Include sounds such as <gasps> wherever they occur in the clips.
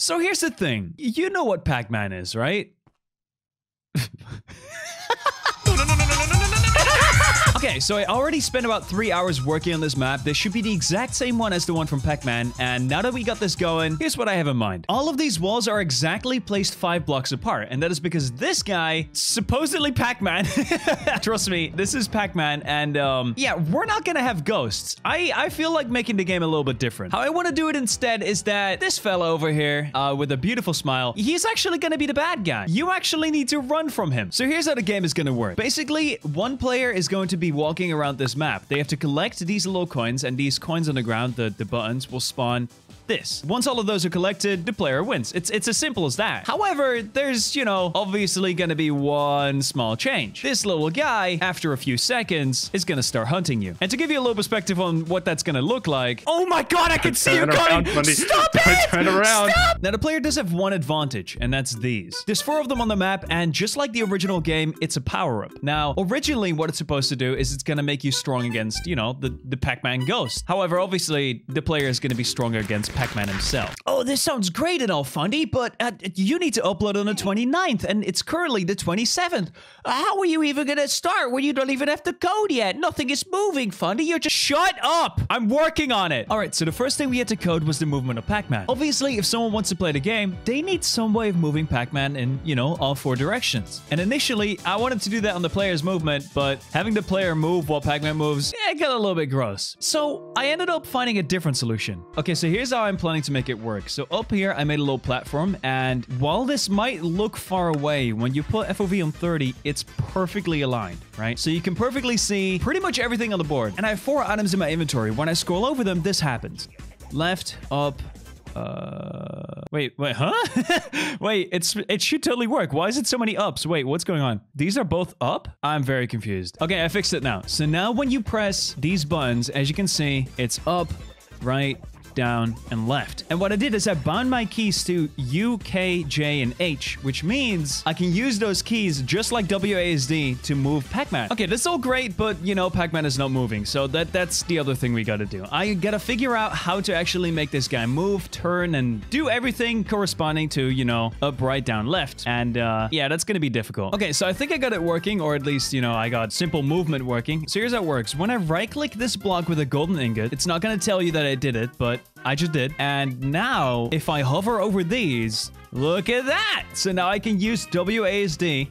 So here's the thing. You know what Pac-Man is, right? Okay, so I already spent about three hours working on this map. This should be the exact same one as the one from Pac-Man. And now that we got this going, here's what I have in mind. All of these walls are exactly placed five blocks apart. And that is because this guy, supposedly Pac-Man, <laughs> trust me, this is Pac-Man. And um, yeah, we're not gonna have ghosts. I, I feel like making the game a little bit different. How I want to do it instead is that this fella over here uh, with a beautiful smile, he's actually gonna be the bad guy. You actually need to run from him. So here's how the game is gonna work. Basically, one player is going to be walking around this map. They have to collect these little coins, and these coins on the ground, the, the buttons, will spawn this. Once all of those are collected, the player wins. It's it's as simple as that. However, there's, you know, obviously gonna be one small change. This little guy, after a few seconds, is gonna start hunting you. And to give you a little perspective on what that's gonna look like, oh my god, I can see you around, coming! buddy. Stop Don't it! turn around. Stop! Now the player does have one advantage, and that's these. There's four of them on the map, and just like the original game, it's a power-up. Now, originally what it's supposed to do is it's gonna make you strong against, you know, the, the Pac-Man ghost. However, obviously, the player is gonna be stronger against Pac-Man himself. Oh, this sounds great and all Fundy, but uh, you need to upload on the 29th, and it's currently the 27th. Uh, How are you even gonna start when you don't even have the code yet? Nothing is moving, Fundy. You're just shut up. I'm working on it. All right, so the first thing we had to code was the movement of Pac-Man. Obviously, if someone wants to play the game, they need some way of moving Pac-Man in, you know, all four directions. And initially, I wanted to do that on the player's movement, but having the player move while Pac-Man moves, yeah, it got a little bit gross. So I ended up finding a different solution. Okay, so here's how I'm planning to make it work. So up here, I made a little platform, and while this might look far away, when you put FOV on 30, it's perfectly aligned, right? So you can perfectly see pretty much everything on the board. And I have four items in my inventory. When I scroll over them, this happens. Left, up, uh, wait, wait, huh? <laughs> wait, it's it should totally work. Why is it so many ups? Wait, what's going on? These are both up? I'm very confused. Okay, I fixed it now. So now when you press these buttons, as you can see, it's up, right, down, and left. And what I did is I bound my keys to U, K, J, and H, which means I can use those keys just like WASD to move Pac-Man. Okay, this is all great, but you know, Pac-Man is not moving. So that that's the other thing we gotta do. I gotta figure out how to actually make this guy move, turn, and do everything corresponding to, you know, up, right, down, left. And uh, yeah, that's gonna be difficult. Okay, so I think I got it working, or at least, you know, I got simple movement working. So here's how it works. When I right-click this block with a golden ingot, it's not gonna tell you that I did it, but I just did. And now, if I hover over these, look at that. So now I can use WASD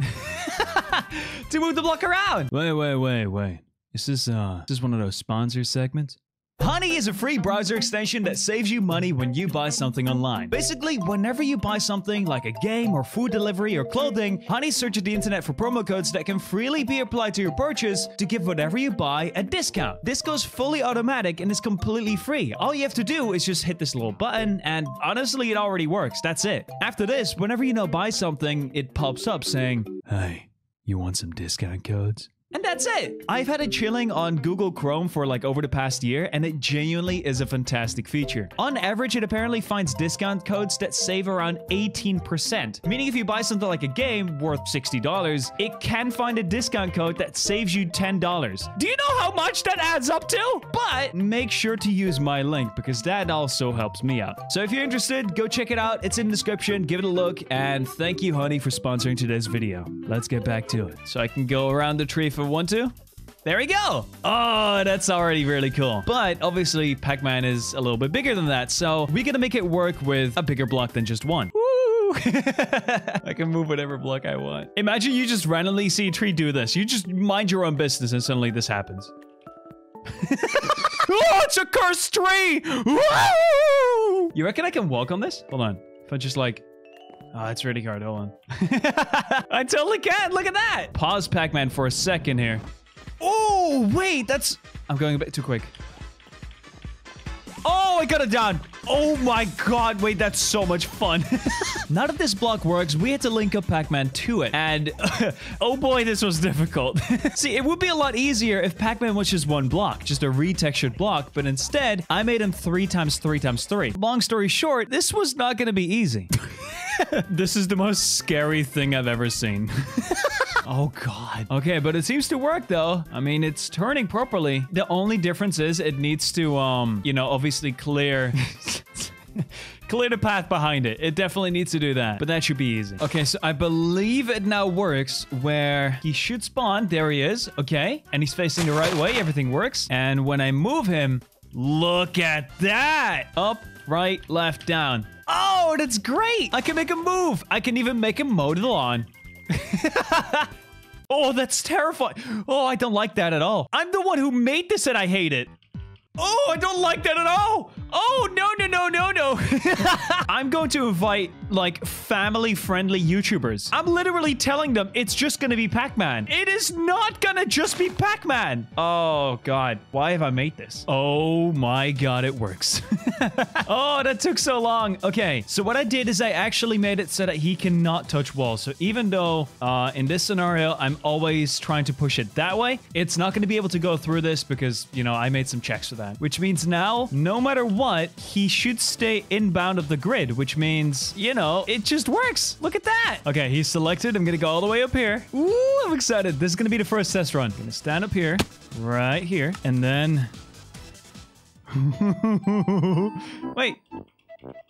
<laughs> to move the block around. Wait, wait, wait, wait. Is this, uh, is this one of those sponsor segments? Honey is a free browser extension that saves you money when you buy something online. Basically, whenever you buy something like a game or food delivery or clothing, Honey searches the internet for promo codes that can freely be applied to your purchase to give whatever you buy a discount. This goes fully automatic and is completely free. All you have to do is just hit this little button and honestly, it already works. That's it. After this, whenever you know buy something, it pops up saying, Hey, you want some discount codes? And that's it. I've had it chilling on Google Chrome for like over the past year, and it genuinely is a fantastic feature. On average, it apparently finds discount codes that save around 18%. Meaning if you buy something like a game worth $60, it can find a discount code that saves you $10. Do you know how much that adds up to? But make sure to use my link because that also helps me out. So if you're interested, go check it out. It's in the description. Give it a look. And thank you, Honey, for sponsoring today's video. Let's get back to it. So I can go around the tree for one, two. There we go. Oh, that's already really cool. But obviously, Pac-Man is a little bit bigger than that. So we gotta make it work with a bigger block than just one. <laughs> I can move whatever block I want. Imagine you just randomly see a tree do this. You just mind your own business and suddenly this happens. <laughs> oh, it's a cursed tree! Woo! You reckon I can walk on this? Hold on. If I just like... Oh, it's really hard. Hold on. <laughs> I totally can. Look at that. Pause Pac-Man for a second here. Oh, wait. That's... I'm going a bit too quick. Oh, I got it down. Oh my god, wait, that's so much fun. <laughs> now that this block works, we had to link up Pac-Man to it. And <laughs> oh boy, this was difficult. See, it would be a lot easier if Pac-Man was just one block, just a retextured block, but instead, I made him three times three times three. Long story short, this was not gonna be easy. <laughs> this is the most scary thing I've ever seen. <laughs> Oh god. Okay, but it seems to work though. I mean, it's turning properly. The only difference is it needs to, um, you know, obviously clear, <laughs> clear the path behind it. It definitely needs to do that, but that should be easy. Okay, so I believe it now works where he should spawn. There he is. Okay, and he's facing the right way. Everything works. And when I move him, look at that. Up, right, left, down. Oh, that's great. I can make him move. I can even make him mow the lawn. <laughs> oh, that's terrifying. Oh, I don't like that at all. I'm the one who made this and I hate it. Oh, I don't like that at all. Oh, no, no, no, no, no. <laughs> I'm going to invite like family friendly YouTubers. I'm literally telling them it's just going to be Pac-Man. It is not going to just be Pac-Man. Oh, God. Why have I made this? Oh, my God, it works. <laughs> oh, that took so long. Okay, so what I did is I actually made it so that he cannot touch walls. So even though uh, in this scenario, I'm always trying to push it that way, it's not going to be able to go through this because, you know, I made some checks for that. Which means now, no matter what, he should stay inbound of the grid, which means, you know, it just works. Look at that. Okay, he's selected. I'm going to go all the way up here. Ooh, I'm excited. This is going to be the first test run. I'm going to stand up here, right here, and then... <laughs> Wait,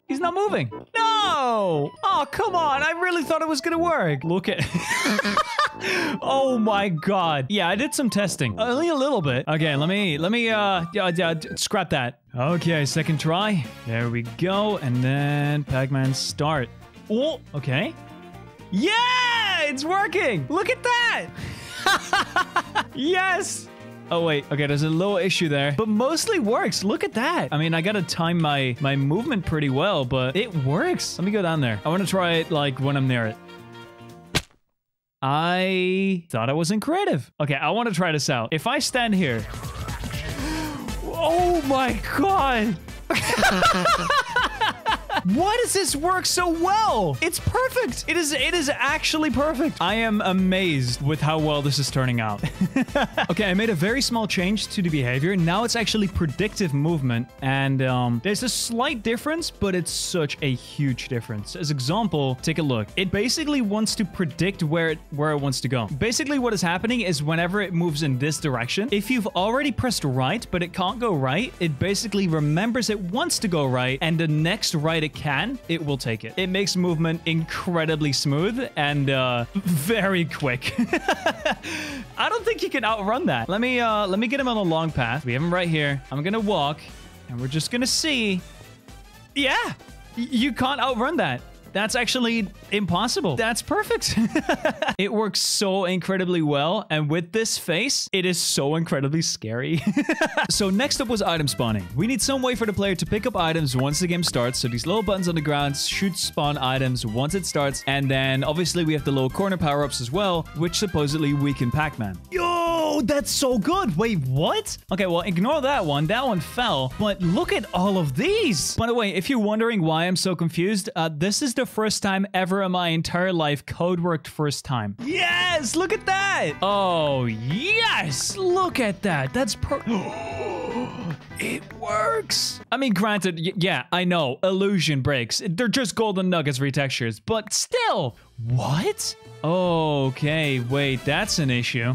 He's not moving. No! Oh, come on. I really thought it was gonna work. Look at... <laughs> <laughs> oh my god. Yeah, I did some testing. Only a little bit. Okay, let me, let me, uh, yeah, yeah, scrap that. Okay, second try. There we go. And then Pac-Man start. Oh, okay. Yeah, it's working. Look at that. <laughs> yes. Oh, wait. Okay, there's a little issue there. But mostly works. Look at that. I mean, I gotta time my, my movement pretty well, but it works. Let me go down there. I want to try it, like, when I'm near it. I thought I wasn't creative. Okay, I want to try this out. If I stand here... <gasps> Oh my god! <laughs> Why does this work so well? It's perfect. It is it is actually perfect. I am amazed with how well this is turning out. <laughs> okay, I made a very small change to the behavior. Now it's actually predictive movement. And um, there's a slight difference, but it's such a huge difference. As example, take a look. It basically wants to predict where it, where it wants to go. Basically what is happening is whenever it moves in this direction, if you've already pressed right, but it can't go right, it basically remembers it wants to go right, and the next right it can, it will take it. It makes movement incredibly smooth and uh, very quick. <laughs> I don't think you can outrun that. Let me uh, let me get him on a long path. We have him right here. I'm gonna walk, and we're just gonna see. Yeah, you can't outrun that. That's actually impossible. That's perfect. <laughs> it works so incredibly well. And with this face, it is so incredibly scary. <laughs> so next up was item spawning. We need some way for the player to pick up items once the game starts. So these little buttons on the ground should spawn items once it starts. And then obviously we have the little corner power-ups as well, which supposedly weaken Pac-Man. Yo, that's so good. Wait, what? Okay, well, ignore that one. That one fell. But look at all of these. By the way, if you're wondering why I'm so confused, uh, this is the first time ever in my entire life code worked first time. Yes, look at that. Oh, yes, look at that. That's per- <gasps> It works. I mean, granted, yeah, I know, illusion breaks. They're just golden nuggets retextures, but still. What? Okay, wait, that's an issue.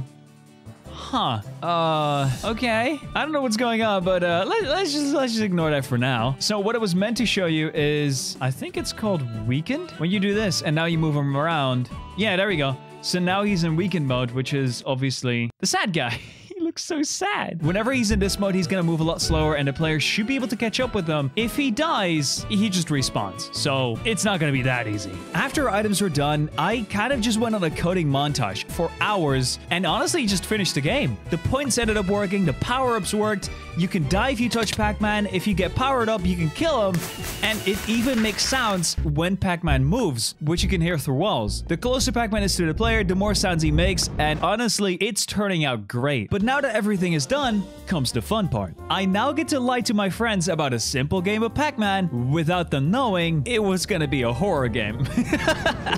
Huh. Uh, okay. I don't know what's going on, but uh, let, us just let's just ignore that for now. So what it was meant to show you is, I think it's called weakened. When you do this, and now you move him around. Yeah, there we go. So now he's in weakened mode, which is obviously the sad guy. <laughs> looks so sad. Whenever he's in this mode, he's gonna move a lot slower and the player should be able to catch up with him. If he dies, he just respawns. So it's not gonna be that easy. After items were done, I kind of just went on a coding montage for hours and honestly just finished the game. The points ended up working, the power-ups worked, you can die if you touch Pac-Man, if you get powered up, you can kill him, and it even makes sounds when Pac-Man moves, which you can hear through walls. The closer Pac-Man is to the player, the more sounds he makes, and honestly, it's turning out great. But now that everything is done, comes the fun part. I now get to lie to my friends about a simple game of Pac-Man without them knowing it was gonna be a horror game. <laughs>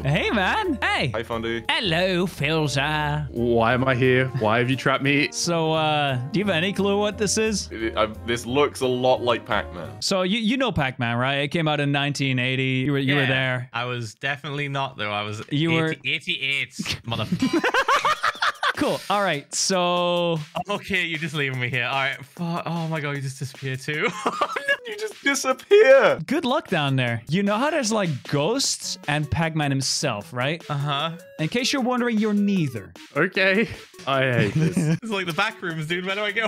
hey, man. Hey. Hi, Fundy. Hello, Philza. Why am I here? Why have you trapped me? So, uh, do you have any clue what this is? It, uh, this looks a lot like Pac-Man. So you you know Pac-Man, right? It came out in 1980. You were you yeah, were there. I was definitely not though. I was you 80, were 88 mother. <laughs> <laughs> cool. All right. So okay, you're just leaving me here. All right. Oh my god, you just disappear too. <laughs> <laughs> you just disappear? Good luck down there. You know how there's like ghosts and Pac-Man himself, right? Uh huh. In case you're wondering, you're neither. Okay. I hate this. <laughs> It's like the back rooms, dude. Where do I go?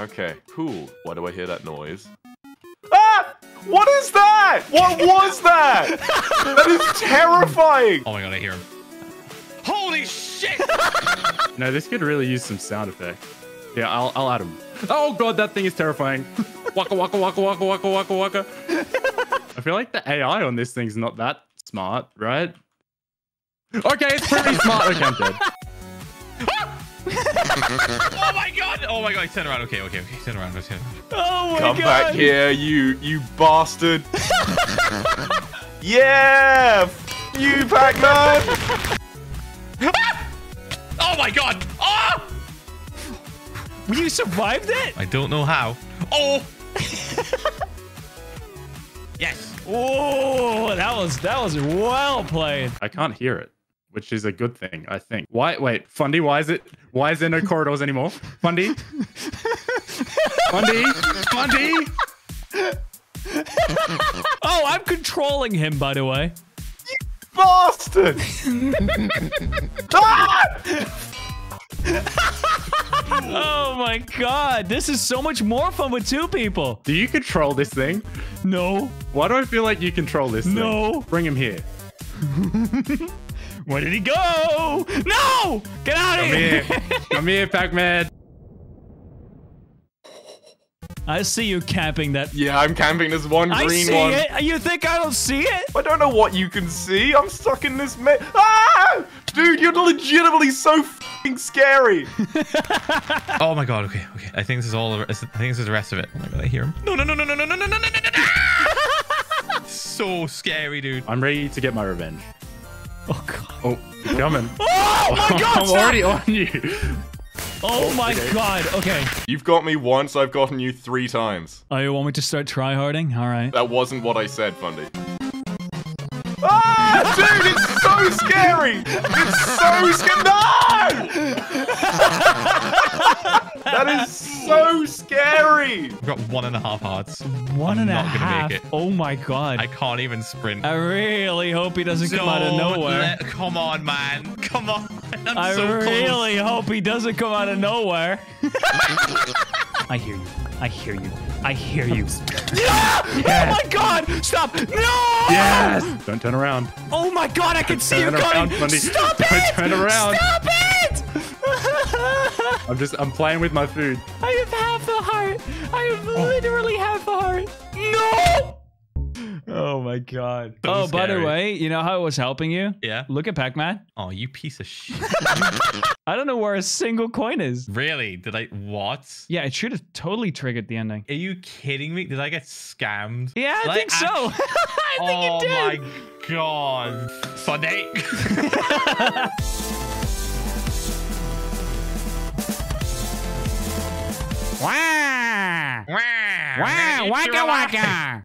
Okay, cool. Why do I hear that noise? Ah! What is that? What was that? that is terrifying. oh my god, I hear him. Holy shit! <laughs> no, this could really use some sound effect. Yeah, I'll, I'll add them. Oh god, that thing is terrifying. <laughs> Waka waka waka waka waka waka waka. I feel like the AI on this thing's not that smart, right? Okay, it's pretty <laughs> smart. Okay, I'm dead. oh my god! Oh my god, turn around. Okay, okay, okay. Turn around. Turn around. Oh my Come god. back here, you you bastard. yeah! You, Pac-Man! Oh my god! Oh! You survived it? I don't know how. Oh! <laughs> yes. Oh, that was that was well played. I can't hear it, which is a good thing, I think. Why? Wait, Fundy, why is it? Why is there no corridors anymore? Fundy, <laughs> Fundy, Fundy. <laughs> Oh, I'm controlling him, by the way. Bastard! <laughs> ah! Oh my god, this is so much more fun with two people. Do you control this thing? No. Why do I feel like you control this thing? No. Bring him here. <laughs> Where did he go? No! Get out of Come here! here. <laughs> Come here, Pac-Man. I see you camping that. Yeah, I'm camping this one I green see it. You think I don't see it? I don't know what you can see. I'm stuck in this me- Ah! Dude, you're legitimately so fucking scary. Oh my god. Okay. Okay. I think this is all. The, I think this is the rest of it. Oh my god, I hear him. No! No! No! No! No! No! No! No! No! No! no. so scary, dude. I'm ready to get my revenge. Oh god. Oh, you're coming. Oh my god! I'm stop! already on you. Oh my okay. god. Okay. You've got me once, I've gotten you three times. Oh, you want me to start tryharding? All right. That wasn't what I said, Fundy. Ah, <laughs> dude, it's so scary! It's so scary! No! <laughs> that is so scary! I've got one and a half hearts. One and a not gonna half. make it. Oh my god. I I, can't even sprint. I really hope he doesn't come out of nowhere. let- come on, man. Come on. I'm I so close. really hope he doesn't come out of nowhere. <laughs> I hear you. I hear you. I hear you. <laughs> Yeah! Oh my god! Stop! No! Yes. Don't turn around. Oh my god, I can see you Turn around, coming! Fundy. Stop Don't it! turn around. Stop it! I'm just. I'm playing with my food. I have half the heart. I have oh. literally half the heart. No! Oh my god. So oh, by the way, you know how it was helping you? Yeah. Look at Pac-Man. Oh, you piece of shit. <laughs> I don't know where a single coin is. really? Did I? What? Yeah, it should have totally triggered the ending. Are you kidding me? Did I get scammed? Yeah, I Did think so. act- <laughs> I think oh you did. Oh my god. Funny. <laughs> Wah! Wow. Wah! Waka waka!